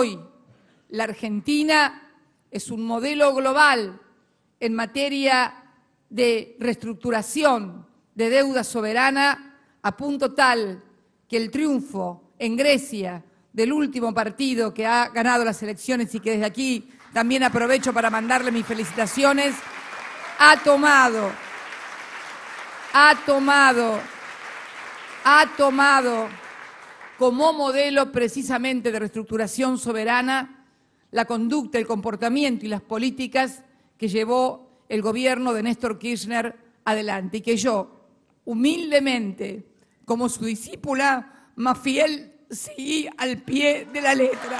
hoy la Argentina es un modelo global en materia de reestructuración de deuda soberana a punto tal que el triunfo en Grecia del último partido que ha ganado las elecciones y que desde aquí también aprovecho para mandarle mis felicitaciones, ha tomado, ha tomado, ha tomado como modelo precisamente de reestructuración soberana la conducta, el comportamiento y las políticas que llevó el gobierno de Néstor Kirchner adelante y que yo, humildemente, como su discípula más fiel, seguí al pie de la letra.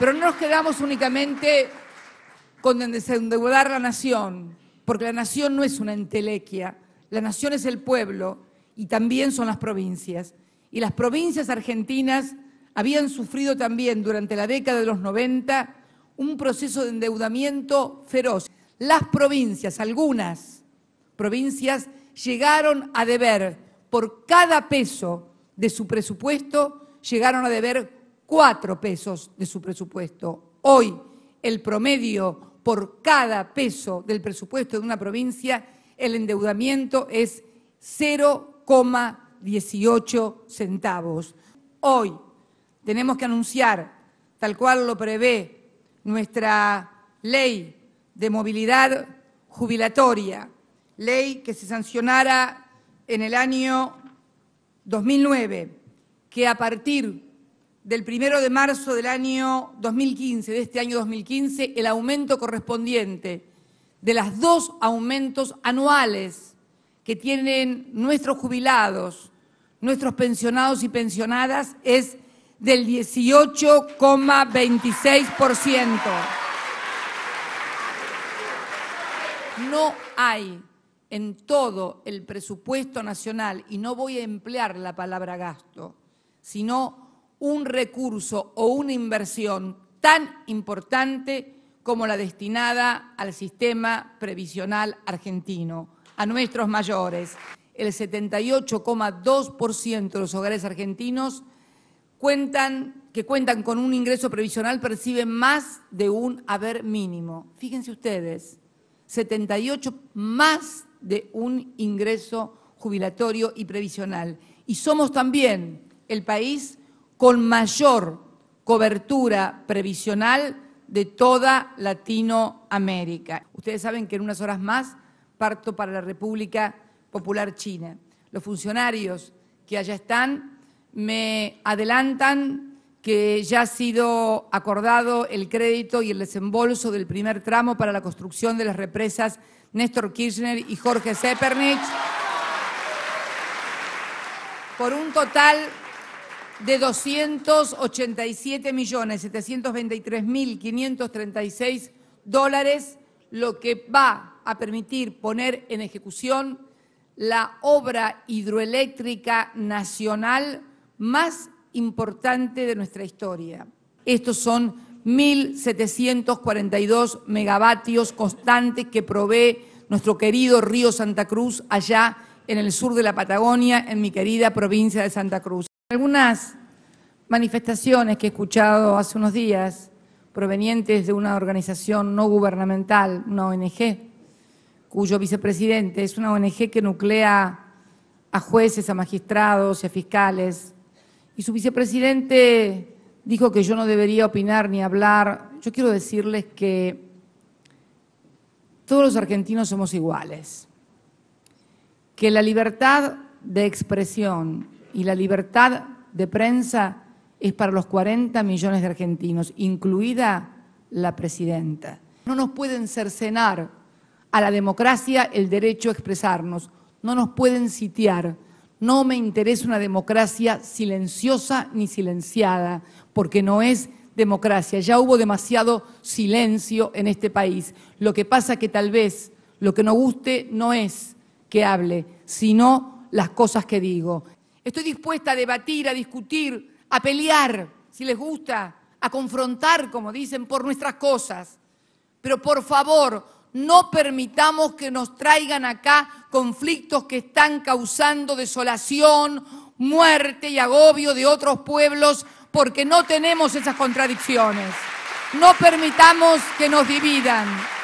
Pero no nos quedamos únicamente con desendeudar la nación, porque la nación no es una entelequia, la nación es el pueblo y también son las provincias. Y las provincias argentinas habían sufrido también durante la década de los 90 un proceso de endeudamiento feroz. Las provincias, algunas provincias, llegaron a deber por cada peso de su presupuesto, llegaron a deber cuatro pesos de su presupuesto. Hoy el promedio por cada peso del presupuesto de una provincia, el endeudamiento es 0,18 centavos. Hoy tenemos que anunciar, tal cual lo prevé nuestra ley de movilidad jubilatoria, ley que se sancionara en el año 2009, que a partir del primero de marzo del año 2015, de este año 2015, el aumento correspondiente de las dos aumentos anuales que tienen nuestros jubilados, nuestros pensionados y pensionadas es del 18,26%. No hay en todo el presupuesto nacional, y no voy a emplear la palabra gasto, sino un recurso o una inversión tan importante como la destinada al sistema previsional argentino, a nuestros mayores. El 78,2% de los hogares argentinos cuentan, que cuentan con un ingreso previsional perciben más de un haber mínimo. Fíjense ustedes, 78 más de un ingreso jubilatorio y previsional. Y somos también el país con mayor cobertura previsional de toda Latinoamérica. Ustedes saben que en unas horas más parto para la República Popular China. Los funcionarios que allá están me adelantan que ya ha sido acordado el crédito y el desembolso del primer tramo para la construcción de las represas Néstor Kirchner y Jorge Zeppernich por un total de 287.723.536 dólares, lo que va a permitir poner en ejecución la obra hidroeléctrica nacional más importante de nuestra historia. Estos son 1.742 megavatios constantes que provee nuestro querido río Santa Cruz allá en el sur de la Patagonia, en mi querida provincia de Santa Cruz. Algunas manifestaciones que he escuchado hace unos días provenientes de una organización no gubernamental, una ONG, cuyo vicepresidente es una ONG que nuclea a jueces, a magistrados y a fiscales, y su vicepresidente dijo que yo no debería opinar ni hablar. Yo quiero decirles que todos los argentinos somos iguales, que la libertad de expresión y la libertad de prensa es para los 40 millones de argentinos, incluida la presidenta. No nos pueden cercenar a la democracia el derecho a expresarnos, no nos pueden sitiar. No me interesa una democracia silenciosa ni silenciada porque no es democracia. Ya hubo demasiado silencio en este país. Lo que pasa que tal vez lo que no guste no es que hable, sino las cosas que digo. Estoy dispuesta a debatir, a discutir, a pelear, si les gusta, a confrontar, como dicen, por nuestras cosas. Pero por favor, no permitamos que nos traigan acá conflictos que están causando desolación, muerte y agobio de otros pueblos porque no tenemos esas contradicciones. No permitamos que nos dividan.